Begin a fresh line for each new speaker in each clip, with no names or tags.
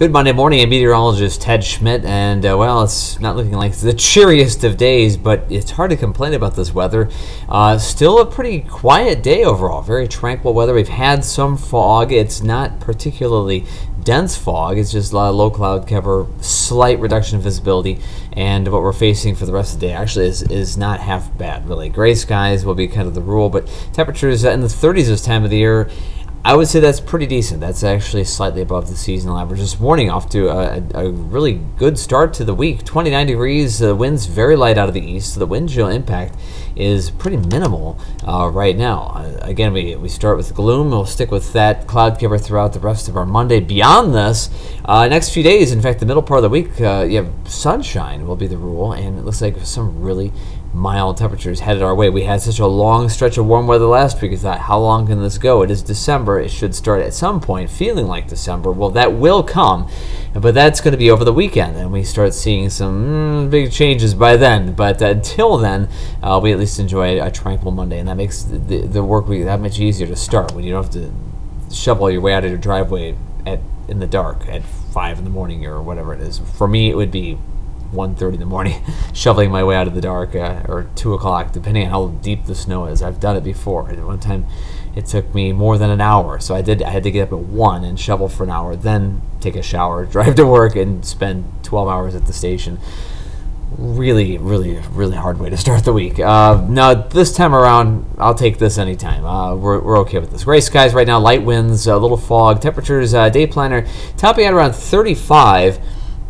Good Monday morning, I'm meteorologist Ted Schmidt, and uh, well, it's not looking like the cheeriest of days, but it's hard to complain about this weather. Uh, still a pretty quiet day overall, very tranquil weather. We've had some fog. It's not particularly dense fog, it's just a lot of low cloud cover, slight reduction in visibility, and what we're facing for the rest of the day actually is, is not half bad, really. Gray skies will be kind of the rule, but temperatures in the 30s this time of the year. I would say that's pretty decent. That's actually slightly above the seasonal average. This morning, off to a, a really good start to the week. 29 degrees, the wind's very light out of the east, so the wind chill impact is pretty minimal uh, right now. Uh, again, we, we start with gloom. We'll stick with that cloud cover throughout the rest of our Monday. Beyond this, uh, next few days, in fact, the middle part of the week, uh, you have sunshine will be the rule, and it looks like some really mild temperatures headed our way. We had such a long stretch of warm weather last week. I thought, how long can this go? It is December. It should start at some point feeling like December. Well, that will come, but that's going to be over the weekend, and we start seeing some mm, big changes by then. But until then, uh, we at least enjoy a tranquil Monday, and that makes the, the work week that much easier to start when you don't have to shovel your way out of your driveway at in the dark at five in the morning or whatever it is. For me, it would be 1.30 in the morning, shoveling my way out of the dark, uh, or 2 o'clock, depending on how deep the snow is. I've done it before. At one time, it took me more than an hour, so I did. I had to get up at 1 and shovel for an hour, then take a shower, drive to work, and spend 12 hours at the station. Really, really, really hard way to start the week. Uh, now, this time around, I'll take this anytime. Uh, we're, we're okay with this. Gray skies right now, light winds, a little fog. Temperatures, uh, day planner, topping at around 35.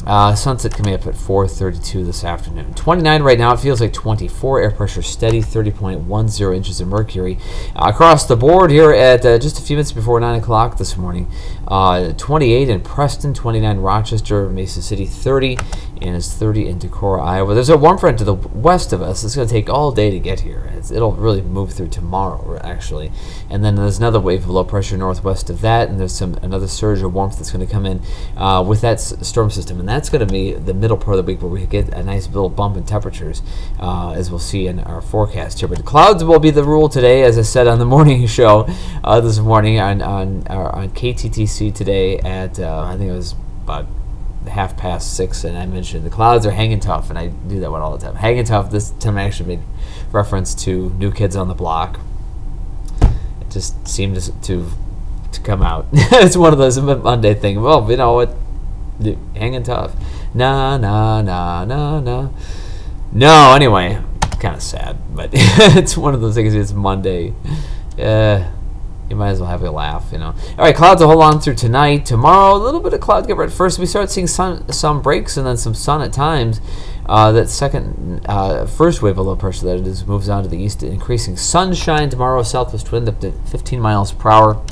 Uh, sunset coming up at 4:32 this afternoon. 29 right now. It feels like 24. Air pressure steady. 30.10 inches of mercury uh, across the board here at uh, just a few minutes before 9 o'clock this morning. Uh, 28 in Preston. 29 Rochester, Mason City. 30 and it's 30 in Decorah, Iowa. There's a warm front to the west of us. It's going to take all day to get here. It's, it'll really move through tomorrow, actually. And then there's another wave of low pressure northwest of that, and there's some another surge of warmth that's going to come in uh, with that storm system, and that's going to be the middle part of the week where we get a nice little bump in temperatures, uh, as we'll see in our forecast here. But the clouds will be the rule today, as I said on the morning show uh, this morning on on, on KTTC today at uh, I think it was about half past six, and I mentioned the clouds are hanging tough, and I do that one all the time. Hanging tough. This time I actually made reference to New Kids on the Block. It just seemed to to, to come out. it's one of those Monday things. Well, you know what? Hanging tough. Nah, nah, nah, nah, nah. No, anyway, kind of sad, but it's one of those things. It's Monday. Uh, you might as well have a laugh, you know. All right, clouds will hold on through tonight. Tomorrow, a little bit of cloud cover at first. We start seeing sun, some breaks and then some sun at times. Uh, that second, uh, first wave of low pressure that is moves on to the east, increasing sunshine tomorrow. Southwest wind up to 15 miles per hour.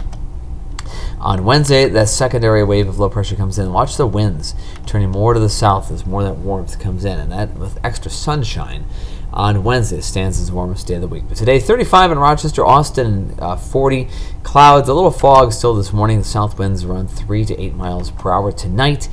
On Wednesday, that secondary wave of low pressure comes in. Watch the winds turning more to the south as more of that warmth comes in, and that with extra sunshine on Wednesday stands as the warmest day of the week. But today, 35 in Rochester, Austin, uh, 40. Clouds, a little fog still this morning. The south winds around 3 to 8 miles per hour. Tonight,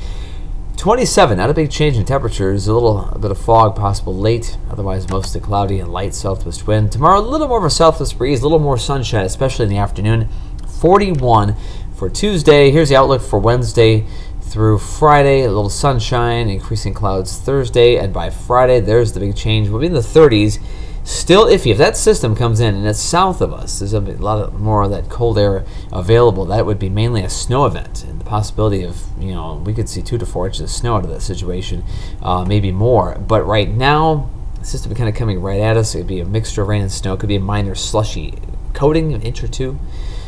27, not a big change in temperatures. A little a bit of fog possible late, otherwise mostly cloudy and light southwest wind. Tomorrow, a little more of a southwest breeze, a little more sunshine, especially in the afternoon. 41 for Tuesday. Here's the outlook for Wednesday through Friday, a little sunshine, increasing clouds Thursday, and by Friday, there's the big change. We'll be in the 30s. Still iffy. If that system comes in and it's south of us, there's a lot more of that cold air available. That would be mainly a snow event, and the possibility of you know we could see two to four inches of snow out of that situation, uh, maybe more. But right now, the system kind of coming right at us. It'd be a mixture of rain and snow. It could be a minor slushy coating, an inch or two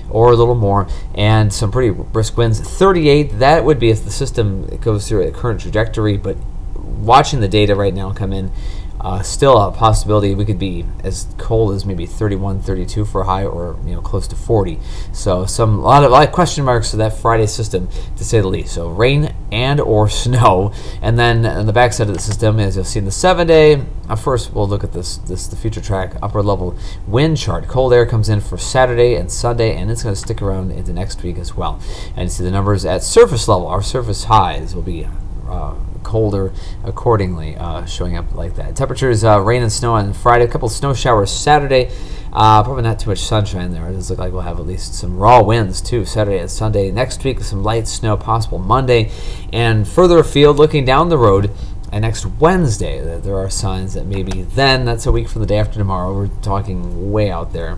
or a little more, and some pretty brisk winds. 38, that would be if the system goes through a current trajectory, but watching the data right now come in, uh, still a possibility we could be as cold as maybe 31, 32 for a high, or you know close to 40. So some a lot of, lot of question marks to that Friday system, to say the least. So rain and or snow, and then on the backside of the system, as you'll see in the seven day. Uh, first, we'll look at this this the future track upper level wind chart. Cold air comes in for Saturday and Sunday, and it's going to stick around into next week as well. And see the numbers at surface level. Our surface highs will be. Uh, colder accordingly, uh, showing up like that. Temperatures, uh, rain and snow on Friday, a couple snow showers Saturday. Uh, probably not too much sunshine there. It does look like we'll have at least some raw winds too Saturday and Sunday. Next week, some light snow possible Monday. And further afield, looking down the road, and next Wednesday, there are signs that maybe then, that's a week from the day after tomorrow, we're talking way out there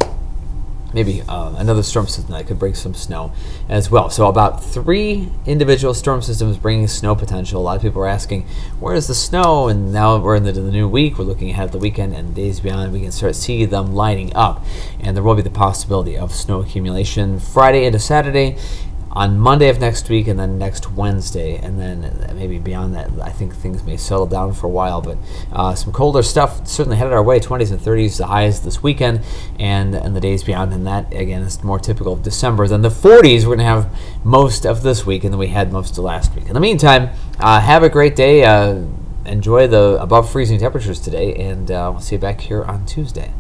maybe uh, another storm system that could bring some snow as well. So about three individual storm systems bringing snow potential. A lot of people are asking, where is the snow? And now we're in the, the new week. We're looking ahead at the weekend and days beyond. We can start see them lining up, and there will be the possibility of snow accumulation Friday into Saturday on Monday of next week, and then next Wednesday, and then maybe beyond that, I think things may settle down for a while. But uh, some colder stuff certainly headed our way 20s and 30s, the highs this weekend, and, and the days beyond. And that, again, is more typical of December. Then the 40s, we're going to have most of this week, and then we had most of last week. In the meantime, uh, have a great day. Uh, enjoy the above freezing temperatures today, and uh, we'll see you back here on Tuesday.